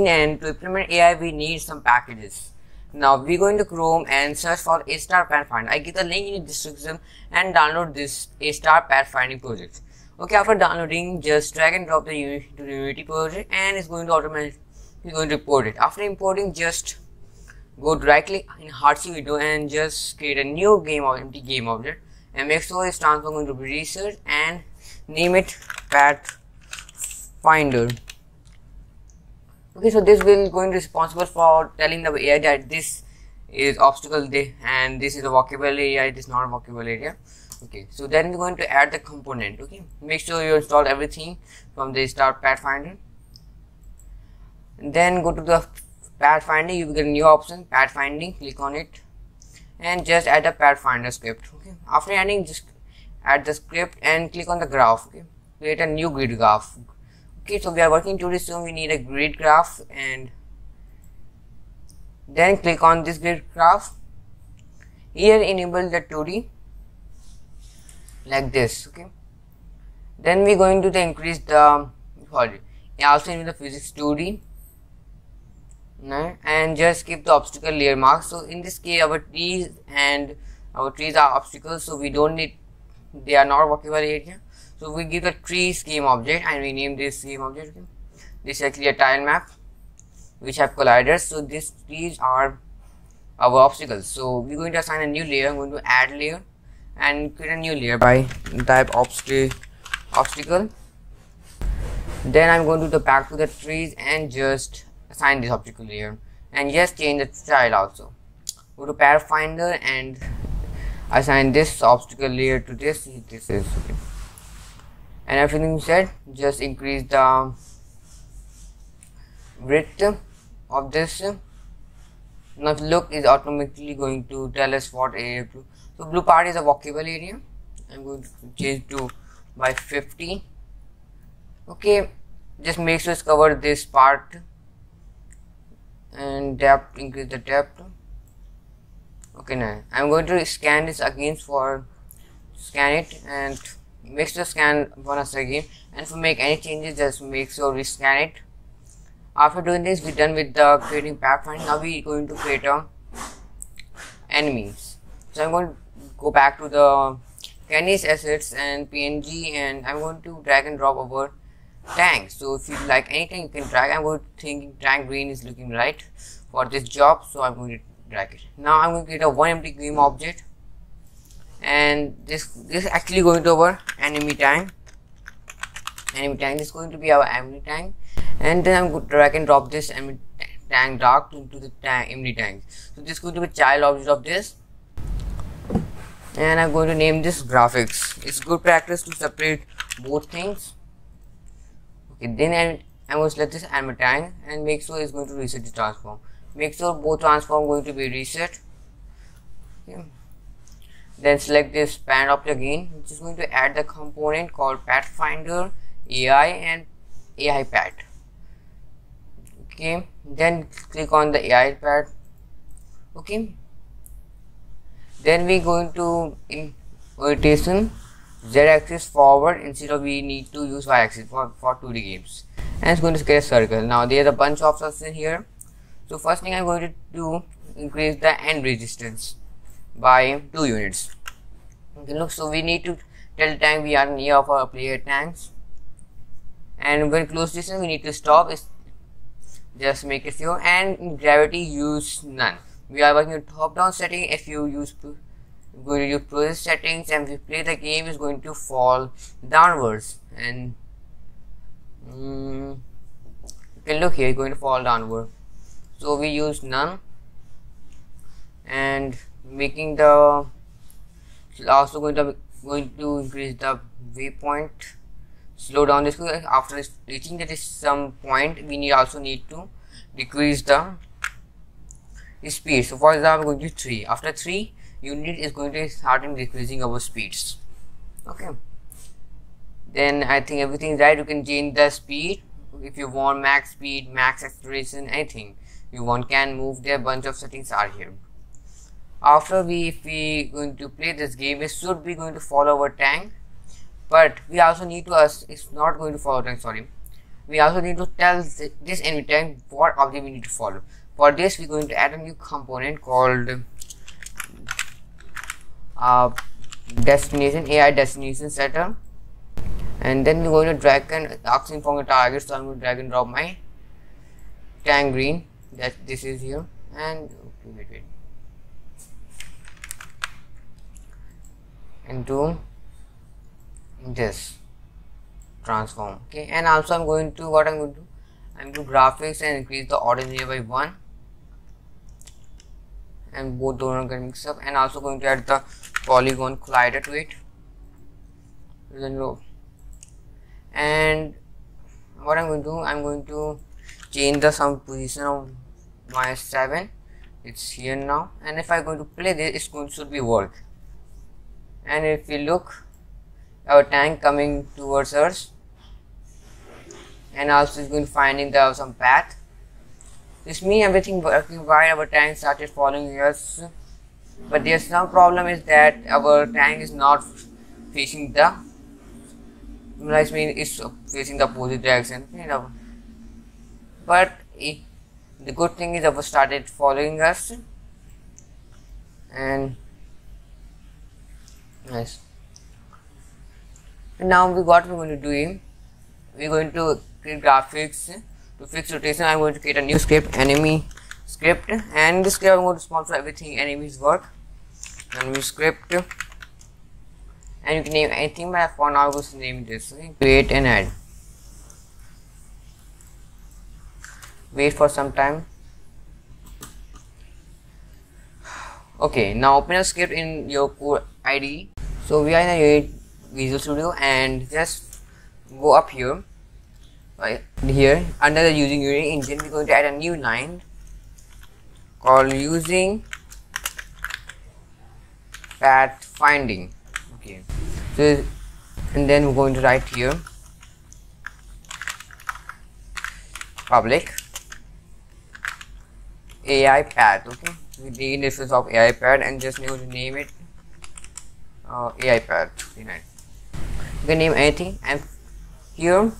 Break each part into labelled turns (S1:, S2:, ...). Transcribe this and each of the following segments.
S1: machine and to implement AI we need some packages. Now we go into Chrome and search for A star pathfinder. I give the link in the description and download this A star pathfinding project. Okay, after downloading, just drag and drop the Unity project and it's going to automatically going to import it. After importing, just go directly in Hierarchy window and just create a new game or empty game object and make sure it's transform going to be research and name it pathfinder okay so this will going responsible for telling the AI that this is obstacle day and this is a walkable area it is not a walkable area. Okay so then we're going to add the component okay? Make sure you install everything from the start pathfinder. And then go to the pathfinding you will get a new option pathfinding click on it. And just add a pathfinder script okay? After adding just add the script and click on the graph okay? Create a new grid graph okay so we are working to so we need a grid graph and then click on this grid graph. Here enable the 2d like this okay? Then we're going to the increase the sorry also enable the physics 2d and just keep the obstacle layer mask. So in this case our trees and our trees are obstacles so we don't need they are not walkable area so we give the tree scheme object and we name this scheme object. This is actually a tile map which have colliders. So these trees are our obstacles. So we're going to assign a new layer. I'm going to add layer and create a new layer by type obstacle obstacle. Then I'm going to go back to the trees and just assign this obstacle layer and just change the style also. Go to Pathfinder and assign this obstacle layer to this. This is okay and everything said just increase the width of this. Now look is automatically going to tell us what area to. So blue part is a walkable area. I'm going to change to by 50 okay just make sure it's cover this part. And depth increase the depth. Okay now i'm going to scan this again for scan it and make sure scan once again and if make any changes just make sure we scan it. After doing this we're done with the creating pathfinder now we're going to create a enemies. So i'm going to go back to the Kenney's assets and png and i'm going to drag and drop over tank so if you like anything you can drag. I'm going to think tank green is looking right for this job so i'm going to drag it. Now i'm going to create a one empty game object and this this is actually going to our enemy tank. Enemy tank is going to be our enemy tank. And then I'm going to drag and drop this enemy tank dark into the tank enemy tank. So this is going to be child object of this. And I'm going to name this graphics. It's good practice to separate both things. Okay then I'm, I'm going to select this enemy tank and make sure it's going to reset the transform. Make sure both transform going to be reset. Okay then select this pan object again which is going to add the component called pathfinder ai and ai path. Okay then click on the ai path. Okay. Then we going to in rotation z axis forward instead of we need to use y axis for, for 2d games. And it's going to create a circle. Now there's a bunch of options here. So first thing i'm going to do increase the end resistance by 2 units. Okay look so we need to tell tank we are near of our player tanks. And when close distance we need to stop. Is just make it few. And gravity use none. We are working with top down setting. If you use going to use process settings and we play the game is going to fall downwards. And mm, you can look here going to fall downward. So we use none. And making the also going to going to increase the waypoint. Slow down this after reaching that is some point we need also need to decrease the speed. So for example going to 3 after 3 unit is going to start in decreasing our speeds. Okay. Then i think everything is right. You can change the speed. If you want max speed max acceleration anything. You want can move there bunch of settings are here after we if we going to play this game it should be going to follow our tank. But we also need to us it's not going to follow tank sorry. We also need to tell this enemy tank what object we need to follow. For this we're going to add a new component called uh, destination AI destination setter and then we're going to drag and asking from the target so I'm going to drag and drop my tank green. That this is here. And okay wait wait into this. Transform. Okay and also I'm going to what I'm going to I'm going to graphics and increase the ordinary by 1 and both are going mix up. And also going to add the polygon collider to it. And what I'm going to do I'm going to change the some position of my 7 it's here now. And if I'm going to play this it's going to be work and if we look our tank coming towards us and also it's going finding the some path. This means everything working while our tank started following us but there's some problem is that our tank is not facing the like mean it's facing the opposite direction you know. But it, the good thing is our started following us and nice. And now we what we're going to do we're going to create graphics to fix rotation. I'm going to create a new script enemy script. And this script I'm going to sponsor everything enemies work. Enemy script. And you can name anything but for now I'm going to name this. Create and add. Wait for some time. Okay now open a script in your core IDE so we are in a Visual Studio and just go up here. Right here under the using Unity engine we're going to add a new line called using path finding okay. So and then we're going to write here public AI path. Okay. We need this of AI path and just need to name it uh, AI path you can name anything and here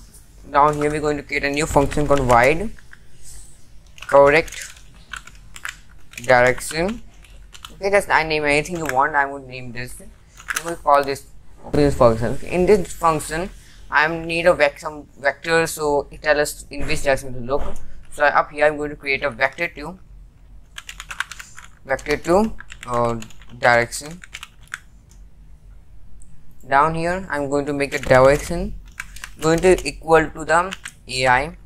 S1: down here we're going to create a new function called wide correct direction. Okay just I name anything you want I would name this. We will call this this function. In this function I need a vec some vector so it tells us in which direction to look. So up here I'm going to create a vector 2 vector 2 uh, direction down here I'm going to make a direction going to equal to the AI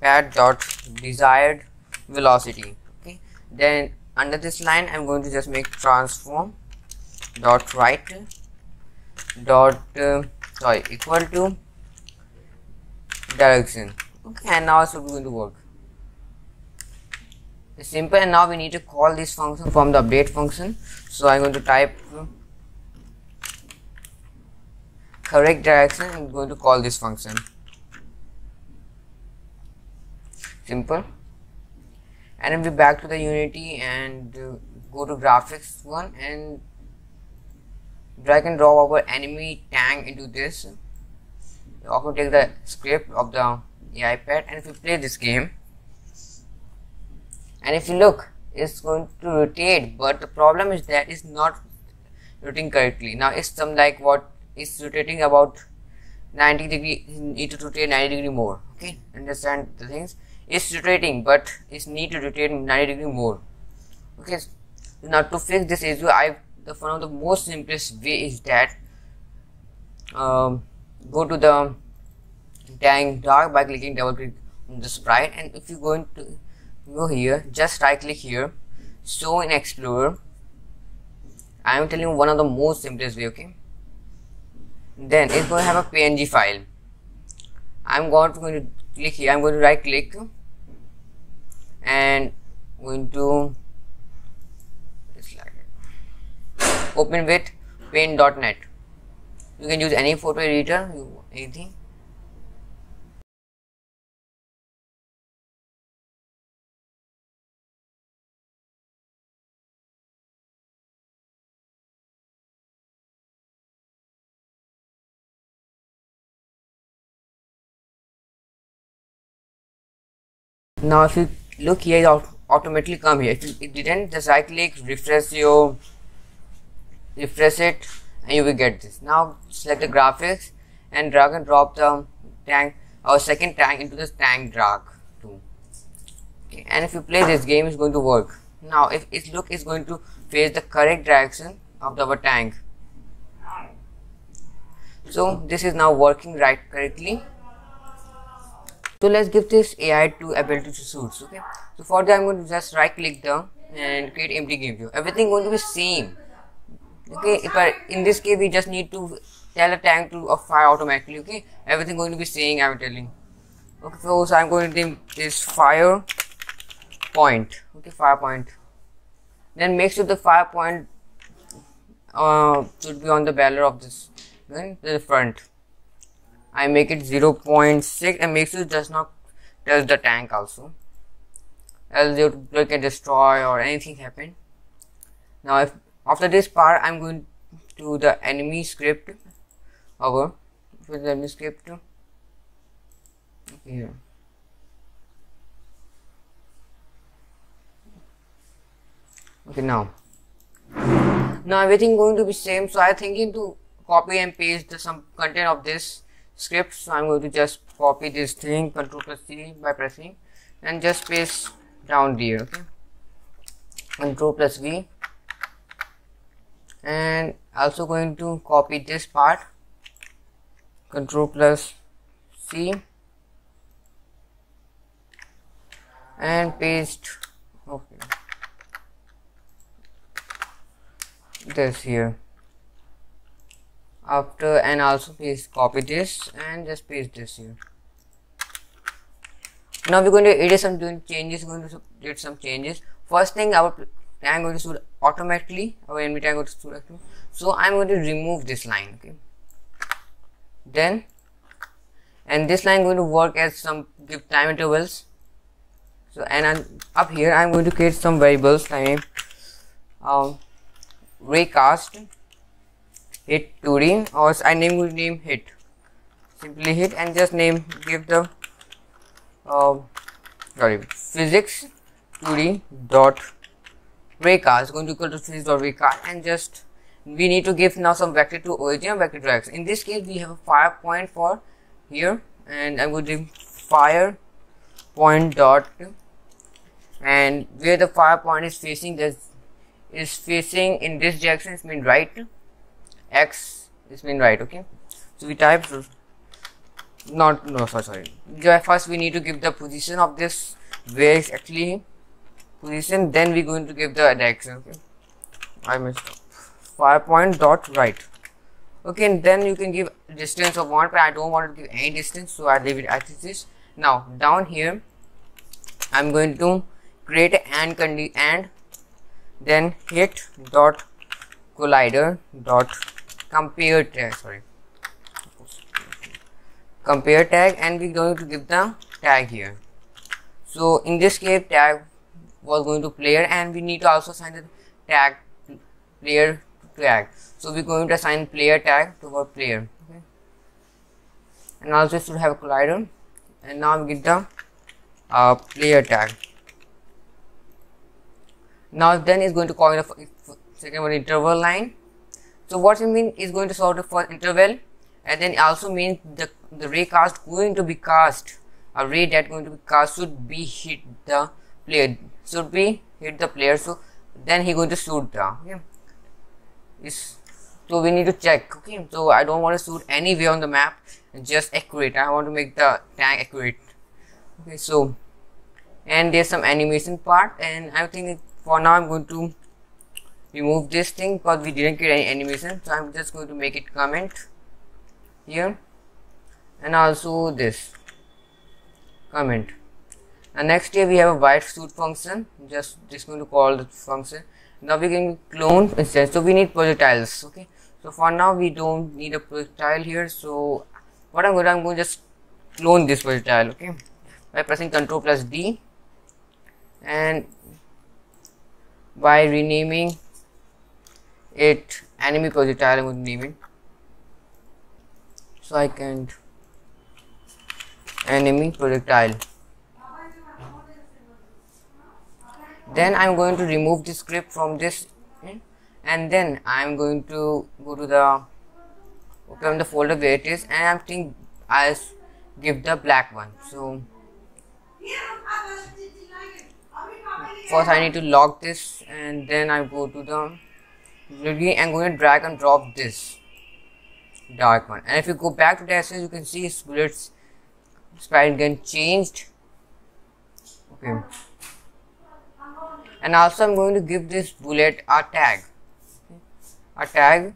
S1: path dot desired velocity okay? Then under this line I'm going to just make transform dot right dot uh, sorry equal to direction okay? And now it's going to work. It's simple and now we need to call this function from the update function. So I'm going to type correct direction I'm going to call this function. Simple. And then we back to the unity and uh, go to graphics one and drag and drop our enemy tank into this. We also take the script of the AI path. And if we play this game and if you look it's going to rotate. But the problem is that it's not rotating correctly. Now it's some like what is rotating about 90 degree need to rotate 90 degree more okay? Understand the things? It's rotating but it's need to rotate 90 degree more okay? Now to fix this issue i the one of the most simplest way is that um, go to the tank dark by clicking double click on the sprite and if you going to go here just right click here show in explorer. I am telling you one of the most simplest way okay then it's going to have a png file. I'm going to, going to click here. I'm going to right click and going to open with paint.net you can use any photo editor anything now if you look here it automatically come here. If it didn't just right click refresh your refresh it and you will get this. Now select the graphics and drag and drop the tank our second tank into this tank drag tool. Okay. and if you play this game it's going to work. Now if it look is going to face the correct direction of the, our tank. So this is now working right correctly so let's give this AI to ability to suits okay? So for that I'm going to just right click down and create empty game view everything going to be same okay? If I in this case we just need to tell a tank to fire automatically okay? Everything going to be saying I'm telling. Okay so, so I'm going to name this fire point okay? Fire point. Then make sure the fire point uh, should be on the barrel of this then the front I make it 0.6 and make sure it does not touch the tank also. Else it can destroy or anything happen. Now if after this part I'm going to the enemy script. Over with the enemy script. Here okay now. Now everything going to be same. So i thinking to copy and paste the, some content of this script so i'm going to just copy this thing control plus c by pressing and just paste down there okay? Control plus v. And also going to copy this part. Control plus c. And paste okay. This here after and also please copy this and just paste this here. Now we're going to edit some changes going to edit some changes. First thing our tag going to automatically our enemy going to shoot so i'm going to remove this line okay? Then and this line going to work as some give time intervals. So and I'm, up here i'm going to create some variables like um raycast hit 2d or I name will name hit. Simply hit and just name give the uh, sorry physics 2d dot is going to equal to physics dot raycast and just we need to give now some vector to origin and vector to x in this case we have a fire point for here and I'm going to fire point dot and where the fire point is facing there's is facing in this direction it mean right x is mean right okay? So we type not no sorry sorry. First we need to give the position of this where is actually position then we're going to give the direction okay? I missed up. Fire point dot right. Okay and then you can give distance of one but i don't want to give any distance so i leave it as this now down here i'm going to create an and and then hit dot collider dot compare tag sorry. Compare tag and we're going to give the tag here. So in this case tag was going to player and we need to also assign the tag player tag. So we're going to assign player tag to our player okay? And also should have a collider. And now we get the uh, player tag. Now then is going to call the second one interval line so what it mean is going to solve the first interval and then also means the the ray cast going to be cast a ray that going to be cast should be hit the player should be hit the player so then he going to shoot the okay? So we need to check okay? So i don't want to shoot anywhere on the map just accurate. I want to make the tank accurate. Okay so and there's some animation part and i think for now I'm going to remove this thing because we didn't get any animation so I'm just going to make it comment here and also this comment. And next here we have a white suit function just just going to call the function. Now we can clone instead so we need projectiles okay? So for now we don't need a projectile here so what I'm going to I'm going to just clone this projectile okay? By pressing ctrl plus D and by renaming it enemy projectile I'm name it. So I can enemy projectile. Then I'm going to remove the script from this and then I'm going to go to the open the folder where it is and I'm thinking I'll give the black one. So first I need to lock this and then I go to the I'm going to drag and drop this dark one. And if you go back to the essence you can see bullets sprite again changed. Okay. And also I'm going to give this bullet a tag. A tag.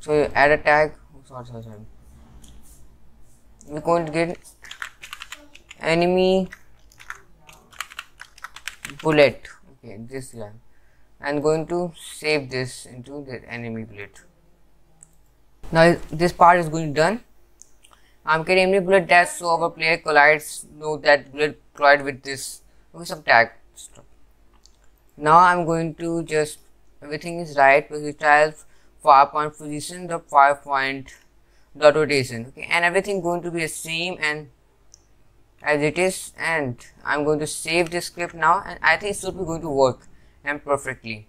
S1: So add a tag. Sorry sorry sorry. We're going to get enemy bullet okay this line. I'm going to save this into the enemy bullet. Now this part is going done. I'm getting enemy bullet dash so our player collides know that bullet collide with this. With some tag now I'm going to just everything is right projectile fire point position the fire point dot rotation. Okay and everything going to be the same and as it is and I'm going to save this script now and I think it should be going to work and perfectly.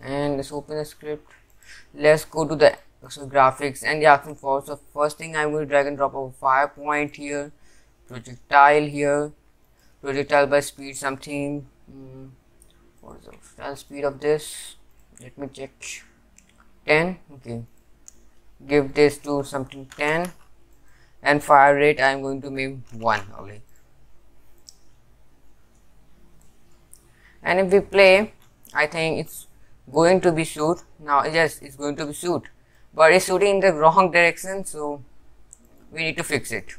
S1: And let's open the script. Let's go to the so graphics and the action for so first thing I'm going to drag and drop a fire point here projectile here projectile by speed something mm, what is the speed of this? Let me check. 10 okay. Give this to something 10 and fire rate I am going to make 1 only and if we play I think it's going to be shoot. Now yes it's going to be shoot. But it's shooting in the wrong direction so we need to fix it.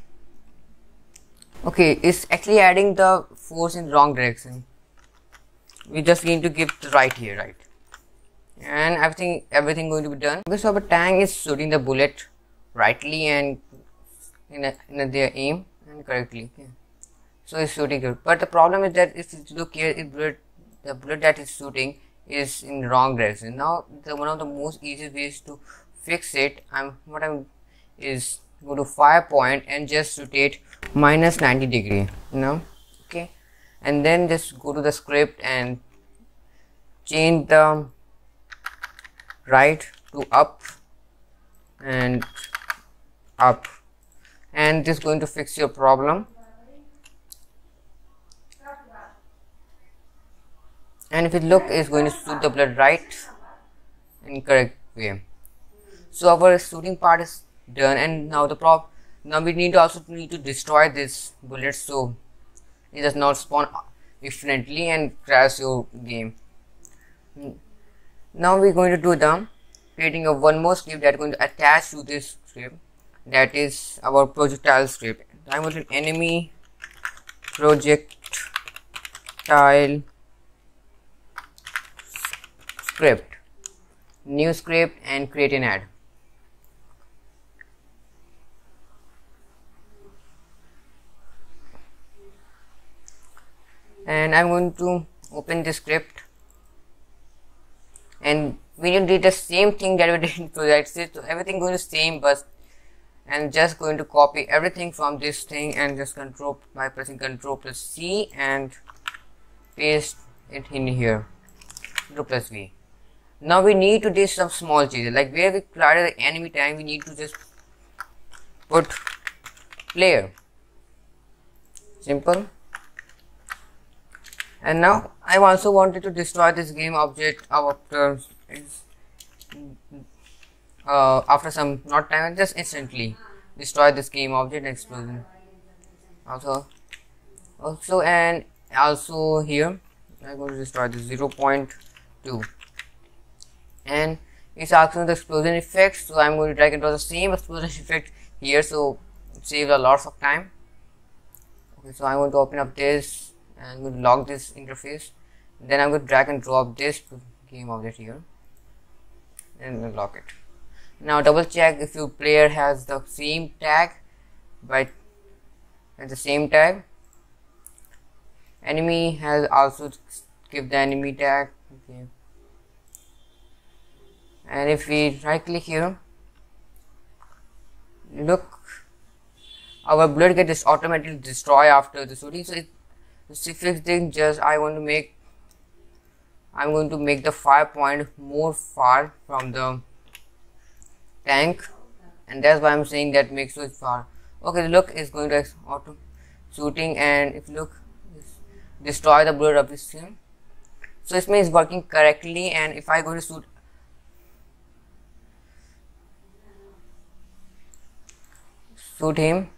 S1: Okay it's actually adding the force in wrong direction. We just need to give the right here right. And I think everything everything going to be done. So our tank is shooting the bullet rightly and in, a, in a, their aim and correctly okay. so it's shooting good but the problem is that if you look here bullet, the bullet that is shooting is in wrong direction. Now the one of the most easy ways to fix it i'm what i'm is go to fire point and just rotate minus 90 degree you know okay? And then just go to the script and change the right to up and up and this is going to fix your problem. And if it look is going to shoot the blood right in correct way. So our shooting part is done and now the prop now we need to also need to destroy this bullet so it does not spawn infinitely and crash your game. Now we're going to do the creating of one more script that going to attach to this script that is our projectile script I'm going to enemy projectile script. New script and create an ad. And I'm going to open the script. And we need to do the same thing that we did in project so everything going to same but and just going to copy everything from this thing and just control by pressing control plus C and paste it in here. Control plus V. Now we need to do some small changes. Like where we created the enemy time we need to just put player. Simple. And now I also wanted to destroy this game object after uh, after some not time just instantly destroy this game object explosion also also and also here I'm going to destroy this 0.2 and it's asking the explosion effect so I'm going to drag and drop the same explosion effect here so it saves a lot of time. Okay so I'm going to open up this and I'm going to log this interface. Then I'm going to drag and drop this game object here and lock it now double check if your player has the same tag but at the same tag enemy has also give the enemy tag. Okay. And if we right click here look our bullet get this automatically destroy after the shooting so it, the fix thing just I want to make I'm going to make the fire point more far from the tank. And that's why I'm saying that make sure it's far. Okay the look is going to auto shooting and if you look destroy the bullet team so this means working correctly and if I go to shoot shoot him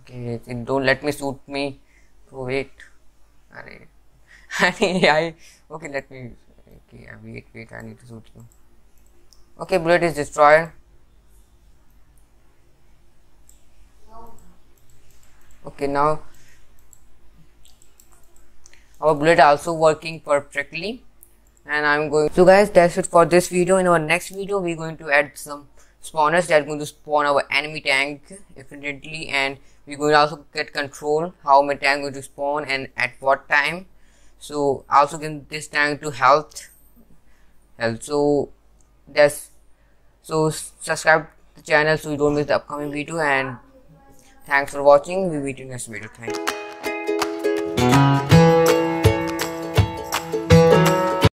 S1: okay don't let me shoot me. Oh wait. I okay let me okay wait wait I need to shoot you okay bullet is destroyed. Okay now our bullet also working perfectly. And I'm going so guys that's it for this video. In our next video we're going to add some spawners that are going to spawn our enemy tank efficiently and we're going to also get control how my tank going to spawn and at what time. So also get this tank to health. Health so that's so subscribe the channel so you don't miss the upcoming video and thanks for watching. We meet in next video. Thank you